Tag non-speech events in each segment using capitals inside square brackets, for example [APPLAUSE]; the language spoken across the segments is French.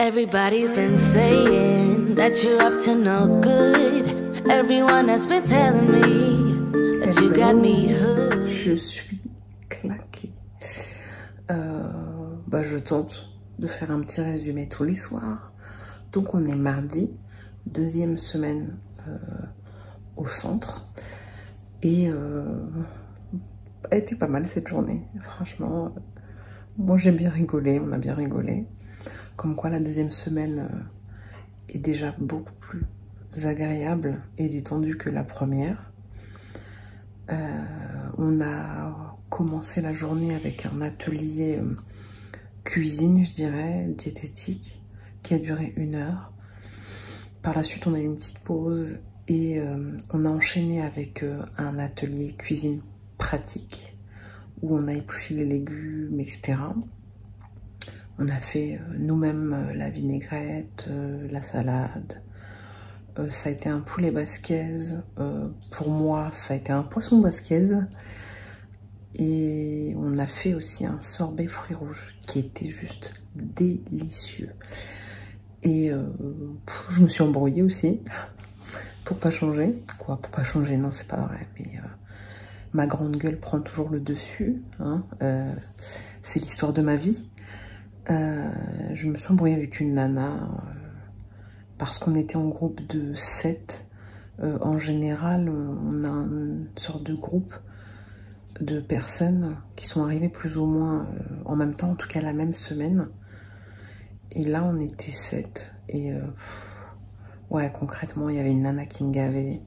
Everybody's been saying that you're up to no good. Everyone has been telling me that you got me hooked. Je suis claquée. Euh, bah, je tente de faire un petit résumé tous les soirs. Donc on est mardi, deuxième semaine euh, au centre. Et euh, a été pas mal cette journée. Franchement, moi j'ai bien rigolé, on a bien rigolé. Comme quoi la deuxième semaine euh, est déjà beaucoup plus agréable et détendue que la première. Euh, on a commencé la journée avec un atelier euh, cuisine, je dirais, diététique, qui a duré une heure. Par la suite, on a eu une petite pause et on a enchaîné avec un atelier cuisine pratique où on a épluché les légumes, etc. On a fait euh, nous-mêmes euh, la vinaigrette, euh, la salade. ça a été un poulet basquez. pour moi, ça a été un poisson basquez. Et on a fait aussi un sorbet fruits rouges qui était juste délicieux. Et je me suis embrouillée aussi [LAUGHS] pour pas changer. Quoi, pour pas changer Non, c'est pas vrai. Mais ma grande gueule prend toujours le dessus. Hein. c'est l'histoire de ma vie. Euh, je me suis embrouillée avec une nana euh, parce qu'on était en groupe de 7. Euh, en général, on a une sorte de groupe de personnes qui sont arrivées plus ou moins en même temps, en tout cas la même semaine. Et là, on était 7. Et ouais, concrètement, il y avait une nana qui me gavait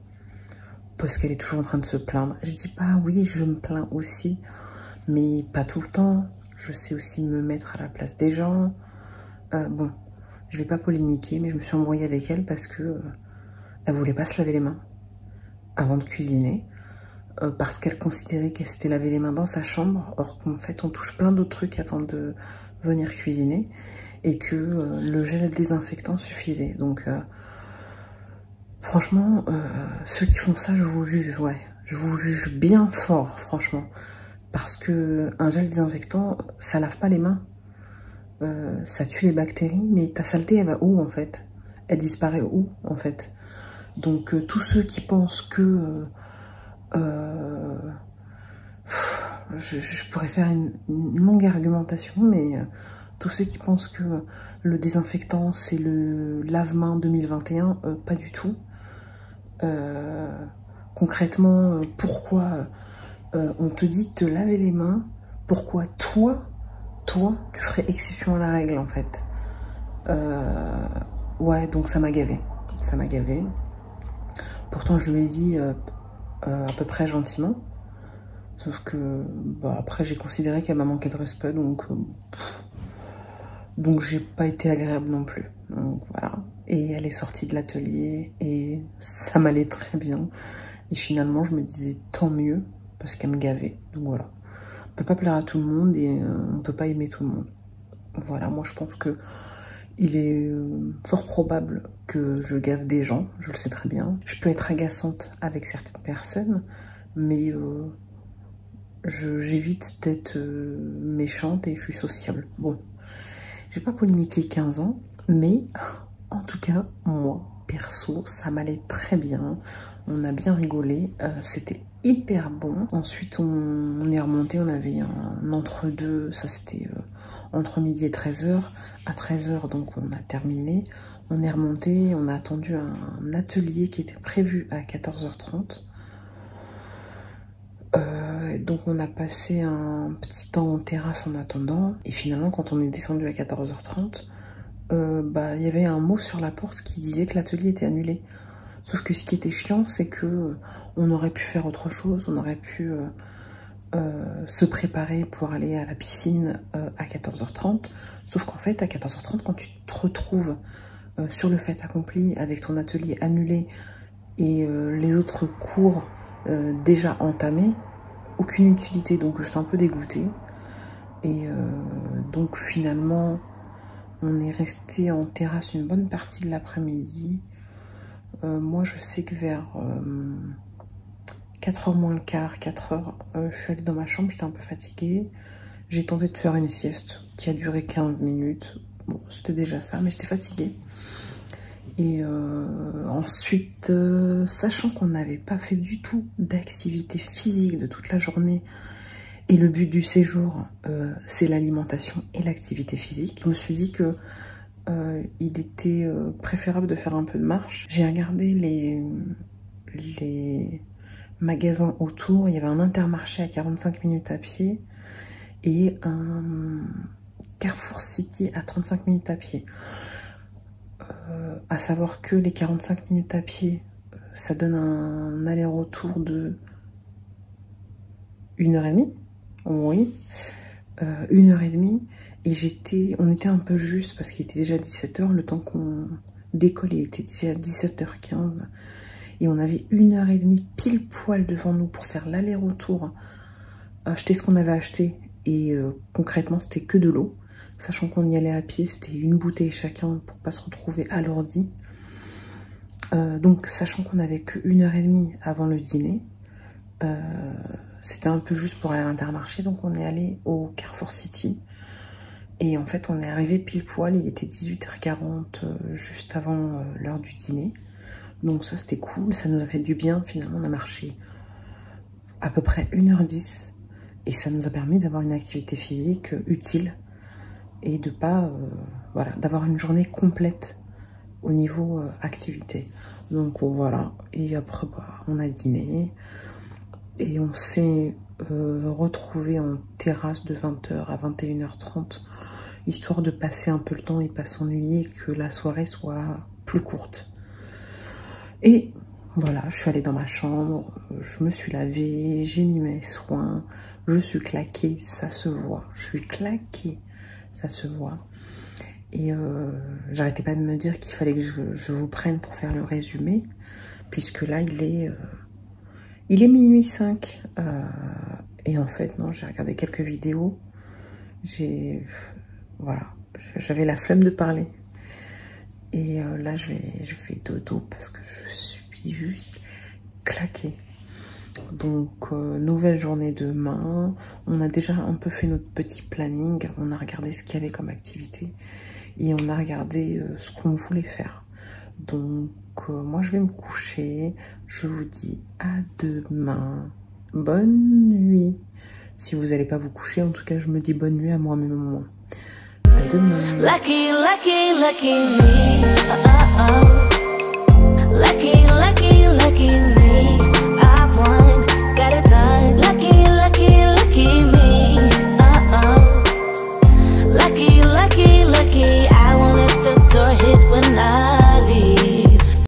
parce qu'elle est toujours en train de se plaindre. Je dis pas, oui, je me plains aussi, mais pas tout le temps. Je sais aussi me mettre à la place des gens. Euh, bon, je vais pas polémiquer, mais je me suis embrouillée avec elle parce que euh, elle voulait pas se laver les mains avant de cuisiner. Euh, parce qu'elle considérait qu'elle s'était lavé les mains dans sa chambre, or qu'en fait on touche plein d'autres trucs avant de venir cuisiner, et que le gel désinfectant suffisait. Donc franchement, ceux qui font ça, je vous juge, ouais. Je vous juge bien fort, franchement. Parce que un gel désinfectant, ça lave pas les mains. Euh, ça tue les bactéries, mais ta saleté, elle va où en fait? Elle disparaît où en fait? Donc euh, tous ceux qui pensent que... Euh, je, pourrais faire une, longue argumentation, mais tous ceux qui pensent que le désinfectant, c'est le lave-main 2021, pas du tout. concrètement, pourquoi euh, on te dit de te laver les mains, pourquoi toi, toi, tu ferais exception à la règle en fait? Euh, Ouais, donc ça m'a gavé. Ça m'a gavé. Pourtant, je lui ai dit euh, à peu près gentiment. Sauf que, bah, après, j'ai considéré qu'elle m'a manqué de respect, donc. donc, j'ai pas été agréable non plus. Donc, voilà. Et elle est sortie de l'atelier et ça m'allait très bien. Et finalement, je me disais tant mieux parce qu'elle me gavait. Donc voilà. On peut pas plaire à tout le monde et on euh, on peut pas aimer tout le monde. Voilà, moi je pense que il est euh, fort probable que je gave des gens, je le sais très bien. Je peux être agaçante avec certaines personnes, mais euh, j'évite d'être méchante et je suis sociable. Bon, j'ai pas polémiqué 15 ans, mais en tout cas, moi, perso, ça m'allait très bien. On a bien rigolé, c'était hyper bon. Ensuite, on, est remonté, on avait un entre-deux, ça c'était euh, entre midi et 13h. À 13h, donc on a terminé. On est remonté, on a attendu un atelier qui était prévu à 14h30. Euh, donc on a passé un petit temps en terrasse en attendant. Et finalement, quand on est descendu à 14h30, euh, bah, il y avait un mot sur la porte qui disait que l'atelier était annulé. Sauf que ce qui était chiant, c'est que euh, on aurait pu faire autre chose, on aurait pu euh, se préparer pour aller à la piscine à 14h30. Sauf qu'en fait, à 14h30, quand tu te retrouves sur le fait accompli avec ton atelier annulé et les autres cours déjà entamés, aucune utilité. Donc j'étais un peu dégoûtée. Et donc finalement, on est resté en terrasse une bonne partie de l'après-midi. Euh, moi, je sais que vers 4h euh, moins le quart, 4h, euh, je suis allée dans ma chambre, j'étais un peu fatiguée. J'ai tenté de faire une sieste qui a duré 15 minutes. Bon, c'était déjà ça, mais j'étais fatiguée. Et ensuite, sachant qu'on n'avait pas fait du tout d'activité physique de toute la journée, et le but du séjour, euh, c'est l'alimentation et l'activité physique, je me suis dit que il était préférable de faire un peu de marche. J'ai regardé les, les magasins autour. Il y avait un intermarché à 45 minutes à pied et un Carrefour City à 35 minutes à pied. Euh, à savoir que les 45 minutes à pied, euh, ça donne un aller-retour de une heure et demie. Oui, euh, une heure et demie. Et j'étais, on était un peu juste parce qu'il était déjà 17h, le temps qu'on décolle, était déjà 17h15. Et on avait une heure et demie pile poil devant nous pour faire l'aller-retour, acheter ce qu'on avait acheté. Et concrètement, c'était que de l'eau. Sachant qu'on y allait à pied, c'était une bouteille chacun pour pas se retrouver à l'ordi. Euh, donc, sachant qu'on avait qu'une heure et demie avant le dîner, euh, c'était un peu juste pour aller à l'intermarché. Donc, on est allé au Carrefour City. Et en fait, on est arrivé pile poil. Il était 18h40, euh, juste avant l'heure du dîner. Donc, ça, c'était cool. Ça nous a fait du bien. Finalement, on a marché à peu près 1h10. Et ça nous a permis d'avoir une activité physique utile et de pas, euh, voilà, d'avoir une journée complète au niveau euh, activité. Donc voilà, et après bah, on a dîné et on s'est euh, retrouvé en terrasse de 20h à 21h30 histoire de passer un peu le temps et pas s'ennuyer que la soirée soit plus courte. Et voilà, je suis allée dans ma chambre, je me suis lavée, j'ai mis mes soins, je suis claquée, ça se voit, je suis claquée ça se voit. Et euh, j'arrêtais pas de me dire qu'il fallait que je, vous prenne pour faire le résumé, puisque là, il est, euh, il est minuit 5. Euh, et en fait, non, j'ai regardé quelques vidéos. J'ai... Voilà, j'avais la flemme de parler. Et là, je vais, je dodo parce que je suis juste claquée. Donc, euh, nouvelle journée demain. On a déjà un peu fait notre petit planning. On a regardé ce qu'il y avait comme activité. Et on a regardé euh, ce qu'on voulait faire. Donc, euh, moi, je vais me coucher. Je vous dis à demain. Bonne nuit. Si vous n'allez pas vous coucher, en tout cas, je me dis bonne nuit à moi-même. À demain. Lucky, lucky, lucky me.